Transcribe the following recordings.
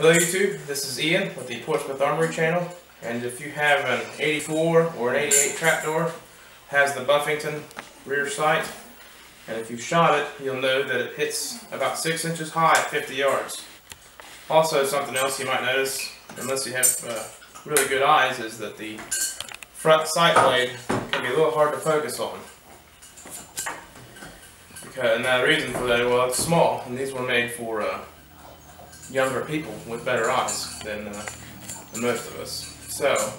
Hello YouTube, this is Ian with the Portsmouth Armory channel and if you have an 84 or an 88 trapdoor has the Buffington rear sight and if you've shot it you'll know that it hits about 6 inches high at 50 yards. Also something else you might notice unless you have uh, really good eyes is that the front sight blade can be a little hard to focus on. Because, and the reason for that, well it's small and these were made for uh, younger people with better eyes than, uh, than most of us. So,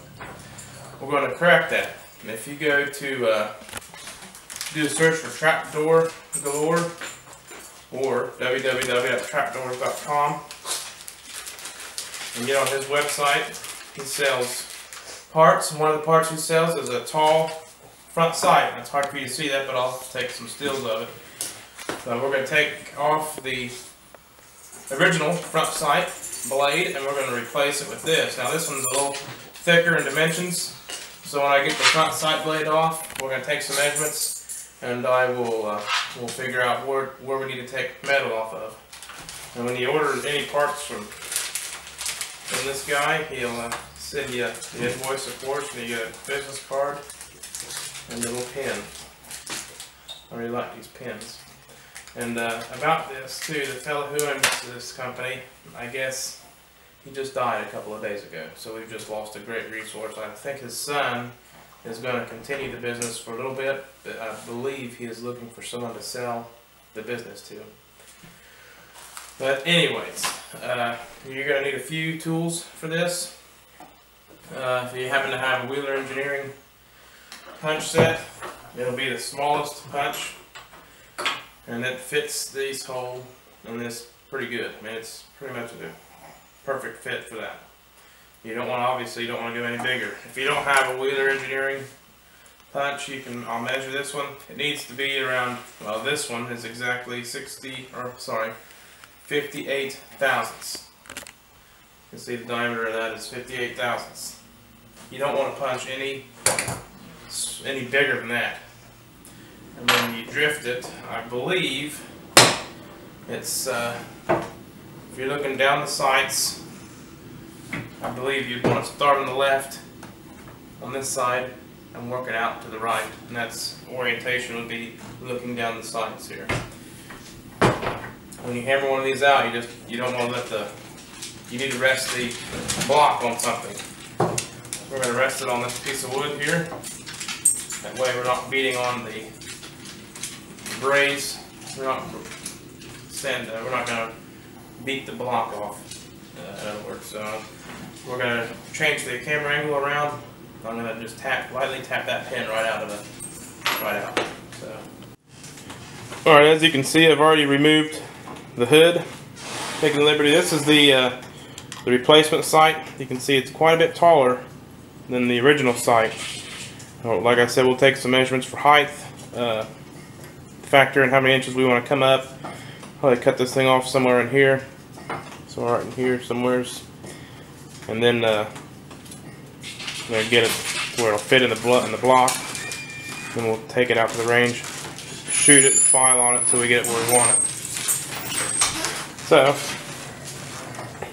we're going to correct that. And if you go to uh, do a search for Trapdoor Galore or www.trapdoors.com and get on his website, he sells parts. One of the parts he sells is a tall front sight. It's hard for you to see that, but I'll take some stills of it. So we're going to take off the original front sight blade and we're going to replace it with this. Now this one's a little thicker in dimensions so when I get the front sight blade off we're going to take some measurements and I will uh, we'll figure out where, where we need to take metal off of. And when you order any parts from, from this guy he'll uh, send you the invoice of course and you get a business card and a little pin. I really like these pins. And uh, about this too, the fellow who owns this company, I guess he just died a couple of days ago. So we've just lost a great resource. I think his son is going to continue the business for a little bit, but I believe he is looking for someone to sell the business to. But anyways, uh, you're going to need a few tools for this. Uh, if you happen to have a Wheeler Engineering punch set, it'll be the smallest punch and it fits these hole and this pretty good. I mean, it's pretty much a perfect fit for that. You don't want obviously, you don't want to go any bigger. If you don't have a Wheeler Engineering punch, you can, I'll measure this one. It needs to be around, well, this one is exactly 60, or sorry, 58 thousandths. You can see the diameter of that is 58 thousandths. You don't want to punch any, any bigger than that and then you drift it, I believe it's, uh, if you're looking down the sights, I believe you'd want to start on the left on this side and work it out to the right. And that's orientation would be looking down the sights here. When you hammer one of these out, you just, you don't want to let the, you need to rest the block on something. We're going to rest it on this piece of wood here. That way we're not beating on the braze. We're not sand. Uh, we're not gonna beat the block off. Uh, other words, so we're gonna change the camera angle around. I'm gonna just tap lightly tap that pin right out of the right out. So. All right, as you can see, I've already removed the hood. Taking the liberty. This is the uh, the replacement sight. You can see it's quite a bit taller than the original sight. Like I said, we'll take some measurements for height. Uh, factor in how many inches we want to come up. Probably cut this thing off somewhere in here. somewhere right in here somewheres. And then uh, get it where it'll fit in the, blo in the block. Then we'll take it out to the range, shoot it, file on it until we get it where we want it. So,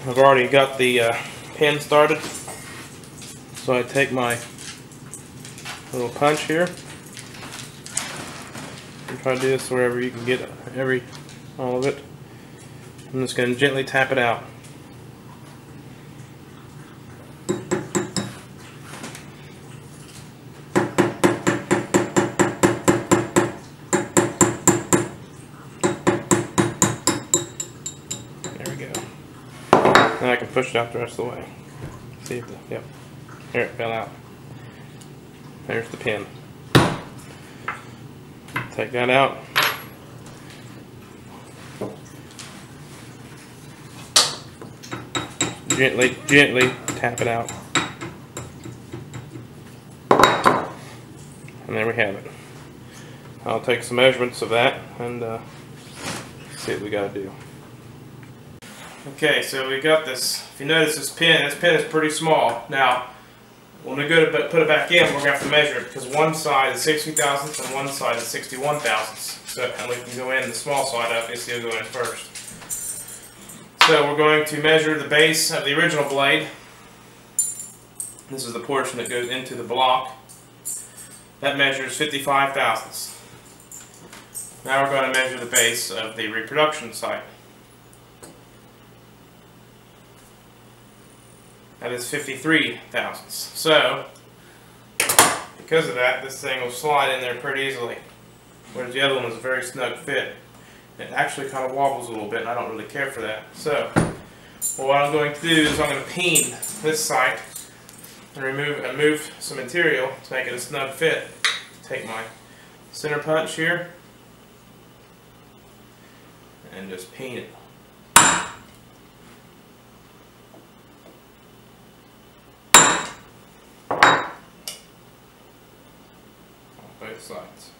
I've already got the uh, pin started. So I take my little punch here try to do this wherever you can get every all of it. I'm just going to gently tap it out. There we go. Now I can push it out the rest of the way. See if the, yep. There it fell out. There's the pin. Take that out. Gently, gently tap it out. And there we have it. I'll take some measurements of that and uh, see what we got to do. Okay, so we got this. If you notice this pin, this pin is pretty small. Now, when we go to put it back in, we're going to have to measure it because one side is 60 thousandths and one side is 61 thousandths. So, and we can go in the small side, obviously, will go in first. So we're going to measure the base of the original blade. This is the portion that goes into the block. That measures 55 thousandths. Now we're going to measure the base of the reproduction sight. That is 53 thousandths. So, because of that, this thing will slide in there pretty easily. Whereas the other one is a very snug fit. It actually kind of wobbles a little bit and I don't really care for that. So, well, what I'm going to do is I'm going to peen this sight and remove and move some material to make it a snug fit. Take my center punch here and just peen it. On both sides.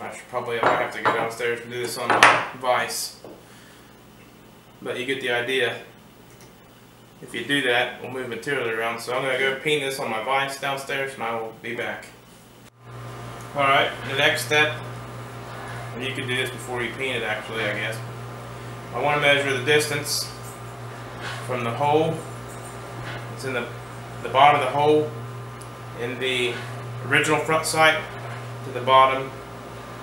I should probably I have to go downstairs and do this on uh, my vise. But you get the idea. If you do that, we'll move material around. So I'm going to go peen this on my vise downstairs and I will be back. Alright, the next step, and you can do this before you peen it actually, I guess. I want to measure the distance from the hole. It's in the, the bottom of the hole in the original front sight to the bottom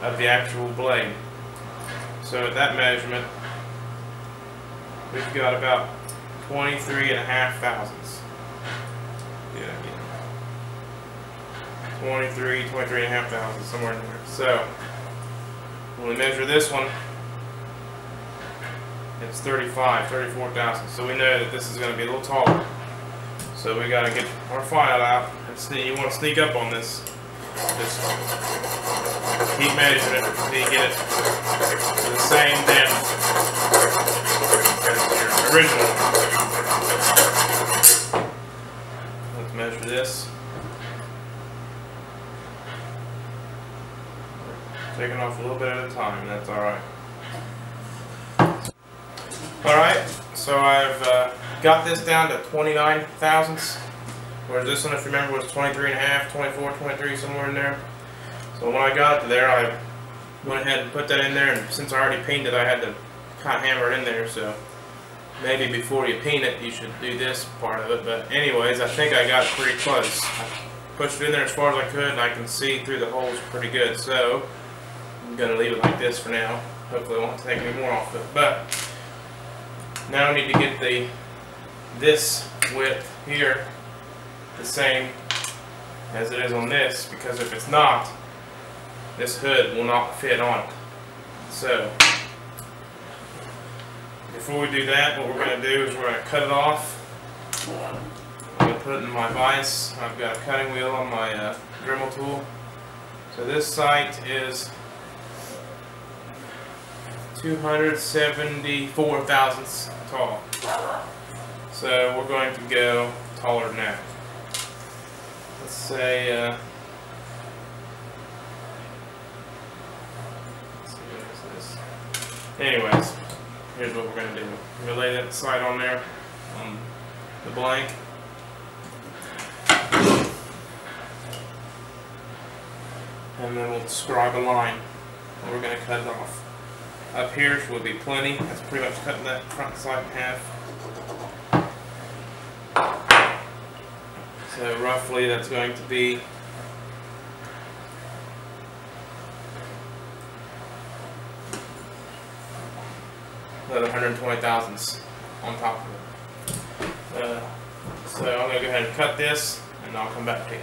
of the actual blade. So at that measurement, we've got about 23 and a half thousandths. Yeah, again. 23, 23 and a half thousandths, somewhere in there. So, when we measure this one, it's 35, 34 thousandths. So we know that this is going to be a little taller. So we got to get our file out and sneak, you want to sneak up on this. Just keep measuring it until you get it to the same depth as your original. Let's measure this. Taking off a little bit at a time, that's alright. Alright, so I've uh, got this down to 29 thousandths. Whereas this one, if you remember, was 23 and a half, 24, 23, somewhere in there. So when I got to there, I went ahead and put that in there, and since I already painted, I had to kind of hammer it in there, so maybe before you paint it, you should do this part of it. But anyways, I think I got it pretty close. I pushed it in there as far as I could, and I can see through the holes pretty good, so I'm going to leave it like this for now. Hopefully it won't take any more off it. But now I need to get the this width here the same as it is on this because if it's not this hood will not fit on it. So before we do that what we're going to do is we're going to cut it off. I'm going to put it in my vise I've got a cutting wheel on my uh, Dremel tool. So this sight is 274 thousandths tall so we're going to go taller that let's say, uh, let's? Anyways, here's what we're gonna do. We're gonna lay that sight on there, on the blank. And then we'll scribe a line, and we're gonna cut it off. Up here will be plenty, that's pretty much cutting that front sight in half. So roughly that's going to be another 120 thousandths on top of it. Uh, so I'm going to go ahead and cut this and I'll come back to you.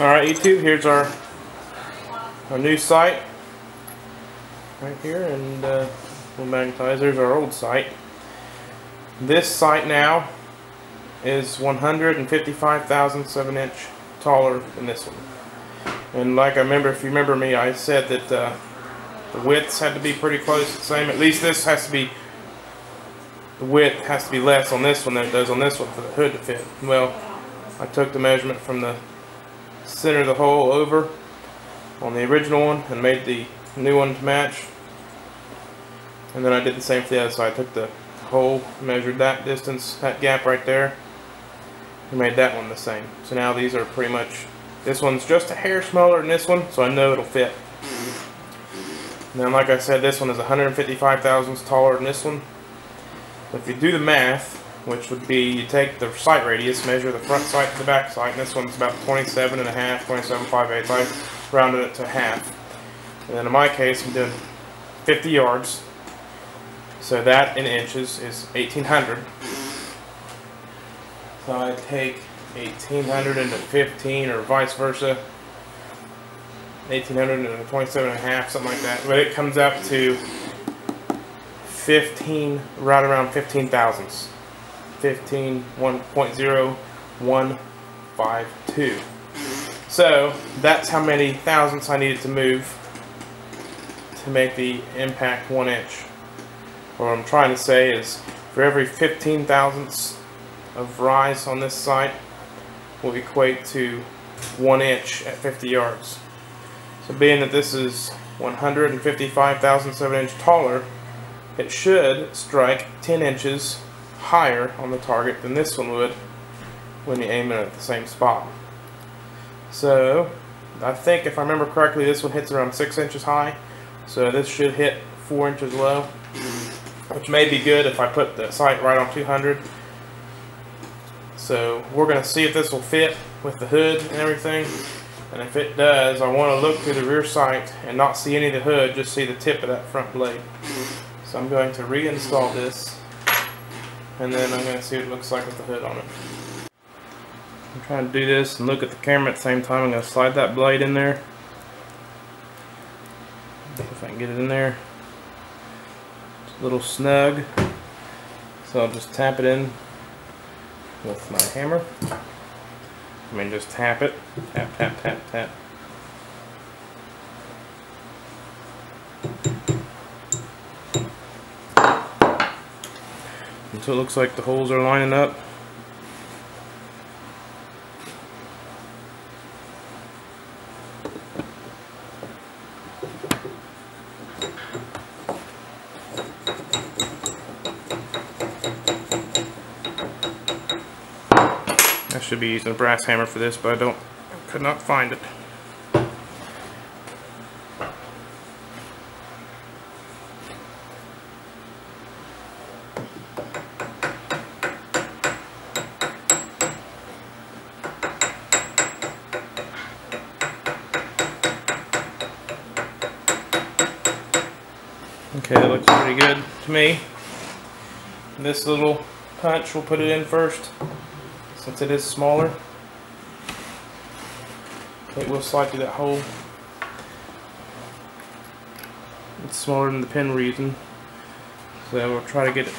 Alright YouTube, here's our, our new sight right here and uh, there's our old sight. This sight now is 155 thousandths of an inch taller than this one. And like I remember, if you remember me, I said that uh, the widths had to be pretty close the same. At least this has to be, the width has to be less on this one than it does on this one for the hood to fit. Well, I took the measurement from the center of the hole over on the original one and made the new one to match. And then I did the same for the other side. I took the hole, measured that distance, that gap right there, and made that one the same. So now these are pretty much This one's just a hair smaller than this one, so I know it'll fit. And like I said, this one is 155 thousandths taller than this one. If you do the math, which would be you take the sight radius, measure the front sight to the back sight, and this one's about 27 and a half, 27.58. So I rounded it to half. And then in my case, I'm doing 50 yards. So that in inches is 1800. So I take 1800 into 15 or vice versa. 1800 into 27 and a half, something like that. But it comes up to 15, right around 15 thousandths. 15, 1.0152. So that's how many thousandths I needed to move to make the impact one inch. What I'm trying to say is for every 15 thousandths of rise on this sight will equate to one inch at 50 yards. So being that this is 155 thousandths of an inch taller, it should strike 10 inches higher on the target than this one would when you aim it at the same spot. So, I think if I remember correctly, this one hits around 6 inches high. So this should hit 4 inches low, which may be good if I put the sight right on 200. So we're going to see if this will fit with the hood and everything. And if it does, I want to look through the rear sight and not see any of the hood, just see the tip of that front blade. So I'm going to reinstall this and then I'm going to see what it looks like with the hood on it. I'm trying to do this and look at the camera at the same time. I'm going to slide that blade in there. Get it in there. It's a little snug. So I'll just tap it in with my hammer. I mean just tap it. Tap, tap, tap, tap. Until it looks like the holes are lining up. Should be using a brass hammer for this, but I don't, could not find it. Okay, that looks pretty good to me. This little punch, we'll put it in first, since it is smaller. It will slide through that hole. It's smaller than the pin using. So we'll try to get it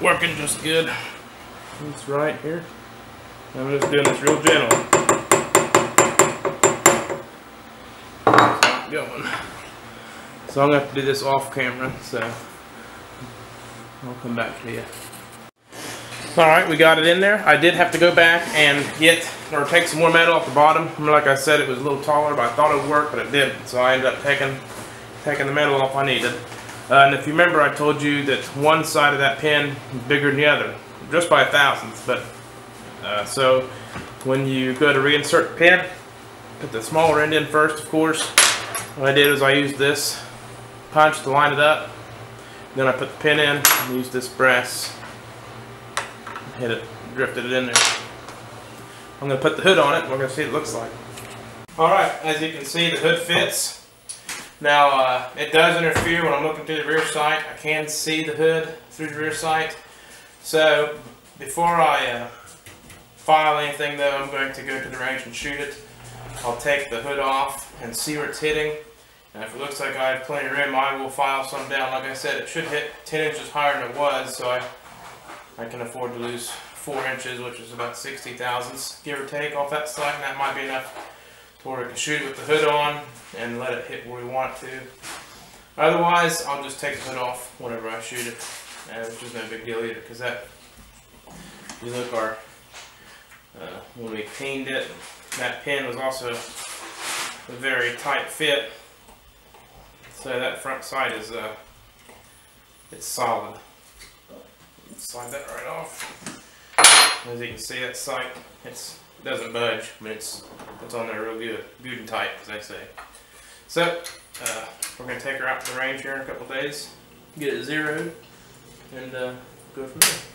working just good. It's right here. I'm just doing this real gentle. Going. So I'm to have to do this off camera, so I'll come back to you. Alright, we got it in there. I did have to go back and get, or take some more metal off the bottom. Like I said, it was a little taller, but I thought it would work, but it didn't. So I ended up taking, taking the metal off I needed. Uh, and if you remember, I told you that one side of that pin is bigger than the other, just by a thousandth. But uh, so when you go to reinsert the pin, put the smaller end in first, of course. What I did was I used this punch to line it up. Then I put the pin in and used this brass. Hit it, drifted it in there. I'm going to put the hood on it we're going to see what it looks like. Alright, as you can see the hood fits. Now uh, it does interfere when I'm looking through the rear sight. I can see the hood through the rear sight. So before I uh, file anything though, I'm going to go to the range and shoot it. I'll take the hood off and see where it's hitting. And if it looks like I have plenty of room, I will file some down. Like I said, it should hit 10 inches higher than it was, so I, I can afford to lose 4 inches, which is about 60 thousandths, give or take, off that side, and that might be enough to where we can shoot it with the hood on and let it hit where we want it to. Otherwise, I'll just take the hood off whenever I shoot it, and which is no big deal either, because that, you look, our, uh, when we cleaned it, that pin was also a very tight fit so that front side is uh, it's solid. Slide that right off. As you can see, that sight it's doesn't budge. but it's it's on there real good, good and tight, as they say. So uh, we're gonna take her out to the range here in a couple days, get it zeroed, and uh, go from there.